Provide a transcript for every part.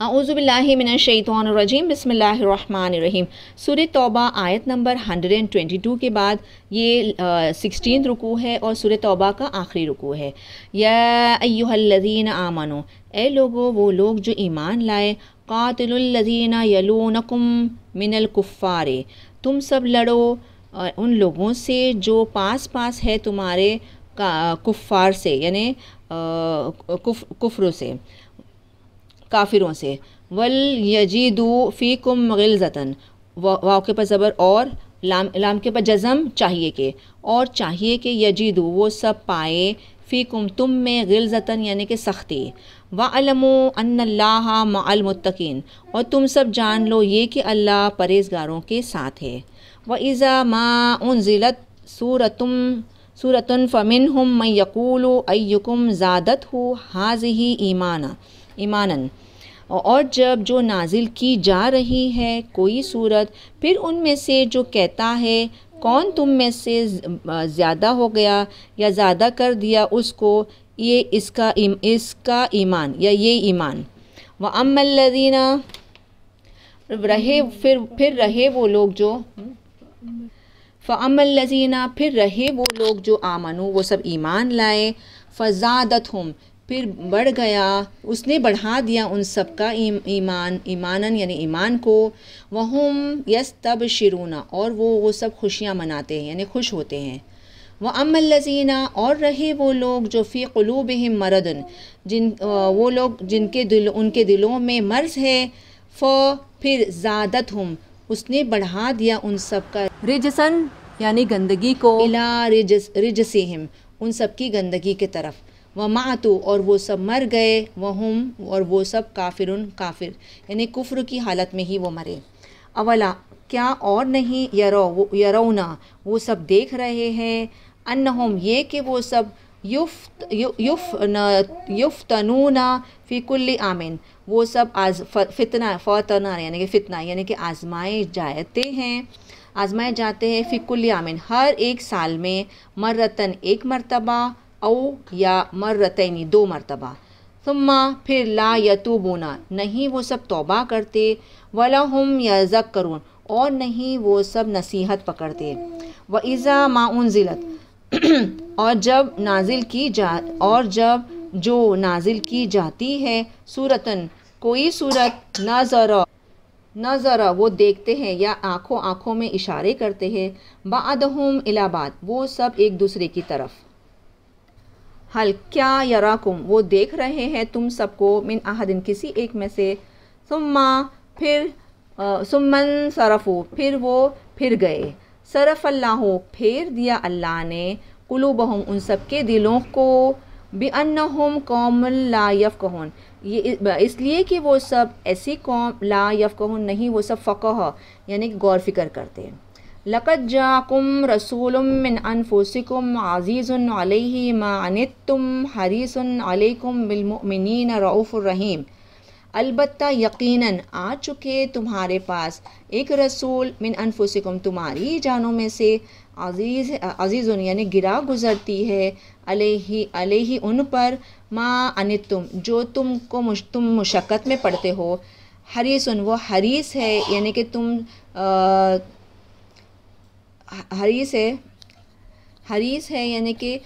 اعوذ باللہ من الشیطان الرجیم، بسم اللہ الرحمن الرحیم۔ سورہ توبہ آیت نمبر 122 کے بعد یہ سکسٹین رکوع ہے اور سورہ توبہ کا آخری رکوع ہے۔ یا ایوہ الذین آمنو، اے لوگو، وہ لوگ جو ایمان لائے قاتل الذین یلونکم من الکفار، تم سب لڑو ان لوگوں سے جو پاس پاس ہے تمہارے کفار سے یعنی کفروں سے۔ کافروں سے۔ ول یجیدو فی کم غلزتاً واؤ کے پر زبر اور لام لام کے پر جزم چاہیے کہ۔ اور چاہیے کہ یجیدو وہ سب پائے فی کم تم میں غلزتاً یعنی کہ سختی۔ و علم ان اللہ مع المتقین اور تم سب جان لو یہ کہ اللہ پرہیزگاروں کے ساتھ ہے۔ و ایزا ما انزلت سورتم سورتن فمن ہم میں یقول ایکم زادت ہو حاض ہی ایمانہ ایمانن اور جب جو نازل کی جا رہی ہے کوئی صورت، پھر ان میں سے جو کہتا ہے، کون تم میں سے زیادہ ہو گیا یا زیادہ کر دیا اس کو؟ یہ اس کا اس کا ایمان یا یہ ایمان۔ و ام الدینہ رہے، پھر پھر رہے وہ لوگ جو۔ فعم الزینہ پھر رہے وہ لوگ جو آمنو وہ سب ایمان لائے۔ فضادت ہم پھر بڑھ گیا۔ اس نے بڑھا دیا ان سب کا ایمان ایمانن یعنی ایمان کو۔ وہم یس تب شرونا اور وہ وہ سب خوشیاں مناتے ہیں یعنی خوش ہوتے ہیں۔ وہ ام الزینہ اور رہے وہ لوگ جو فی قلوب مردن جن، وہ لوگ جن کے دل، ان کے دلوں میں مرض ہے۔ ف، پھر زادت ہم اس نے بڑھا دیا ان سب کا۔ رجسن یعنی گندگی کو۔ الا رجس رجسہم ان سب کی گندگی کے طرف۔ و ماتو اور وہ سب مر گئے وہ اور وہ سب کافر کافر۔ یعنی کفر کی حالت میں ہی وہ مرے۔ اولا، کیا اور نہیں یرو، یرونا؟ وہ سب دیکھ رہے ہیں۔ انہم، یہ کہ وہ سب یفت یف یفتنون فی کل آمن۔ وہ سب آز فتنہ فوتنا یعنی کہ فتنہ یعنی کہ آزمائے جاتے ہیں۔ آزمائے جاتے ہیں فی کل آمن۔ ہر ایک سال میں مرتن ایک مرتبہ او یا مرتینی دو مرتبہ۔ ثم پھر لا یتوبونا نہیں وہ سب توبہ کرتے ولا ہم یا کرون اور نہیں وہ سب نصیحت پکڑتے۔ و ایزا معاون ذلت اور جب نازل کی جا، اور جب جو نازل کی جاتی ہے صورتاً کوئی صورت نہ ذرا نہ ذرا وہ دیکھتے ہیں یا آنکھوں آنکھوں میں اشارے کرتے ہیں بعدہم الاباد وہ سب ایک دوسرے کی طرف۔ حل کیا یراکم؟ وہ دیکھ رہے ہیں تم سب کو من احدن کسی ایک میں سے۔ ثم پھر سمن صرفو پھر وہ پھر گئے۔ صرف اللہ، پھیر دیا اللہ نے قلوبہم ان سب کے دلوں کو۔ بِأَنَّهُمْ قوم لا یفقہون یہ اس لیے کہ وہ سب ایسی قوم لا یفقہون نہیں، وہ سب فقہ یعنی غور فکر کرتے ہیں۔ لقد جاءکم رسول من انفسکم عزیز علیہ ما عنتم حریص علیکم بالمؤمنین رعوف الرحیم البتہ یقیناً آ چکے تمہارے پاس۔ ایک رسول من انفسکم، تمہاری جانوں میں سے عزیز عزیز یعنی گرا گزرتی ہے۔ علیہ علیہ ان پر ما انتم جو تم کو مش، تم مشقت میں پڑھتے ہو۔ حریص، وہ حریص ہے یعنی کہ تم حریث ہے۔ حریث ہے یعنی کہ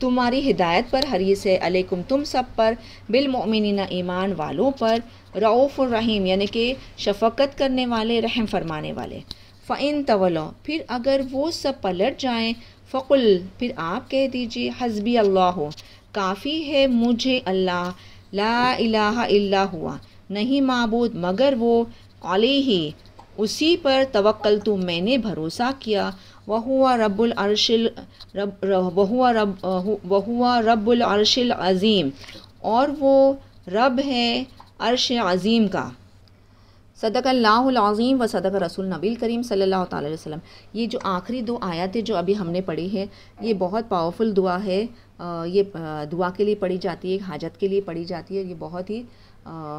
تمہاری ہدایت پر حریث ہے۔ علیکم تم سب پر، بالمؤمنین ایمان والوں پر۔ رعوف الرحیم یعنی کہ شفقت کرنے والے، رحم فرمانے والے۔ فعن طولو پھر اگر وہ سب پلٹ جائیں، فقل، پھر آپ کہہ دیجیے، حسبی اللہ ہو کافی ہے مجھے اللہ، لا الہ الا ہوا، نہیں معبود مگر وہ، علیہ اسی پر توکل تو میں نے بھروسہ کیا۔ وہ ہوا رب العرش رب وہ رب وہ رب العرش العظیم۔ اور وہ رب ہے عرش عظیم کا۔ صدق اللہ العظیم و صدق رسول نبی کریم صلی اللہ تعالی وسلم۔ یہ جو آخری دو آیاتیں جو ابھی ہم نے پڑھی ہے یہ بہت پاورفل دعا ہے۔ یہ دعا کے لیے پڑھی جاتی ہے، حاجت کے لیے پڑھی جاتی ہے۔ یہ بہت ہی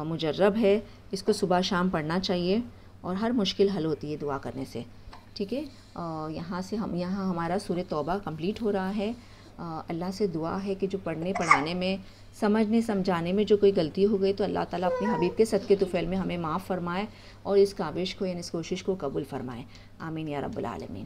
مجرب ہے۔ اس کو صبح شام پڑھنا چاہیے۔ اور ہر مشکل حل ہوتی ہے دعا کرنے سے۔ ٹھیک ہے؟ یہاں سے ہم، یہاں ہمارا سورہ توبہ کمپلیٹ ہو رہا ہے۔ اللہ سے دعا ہے کہ جو پڑھنے، پڑھانے میں، سمجھنے، سمجھانے میں جو کوئی غلطی ہو گئی تو اللہ تعالیٰ اپنے حبیب کے صدقے طفیل میں ہمیں معاف فرمائے اور اس کاوش کو یعنی اس کوشش کو قبول فرمائے۔ آمین یا رب العالمین۔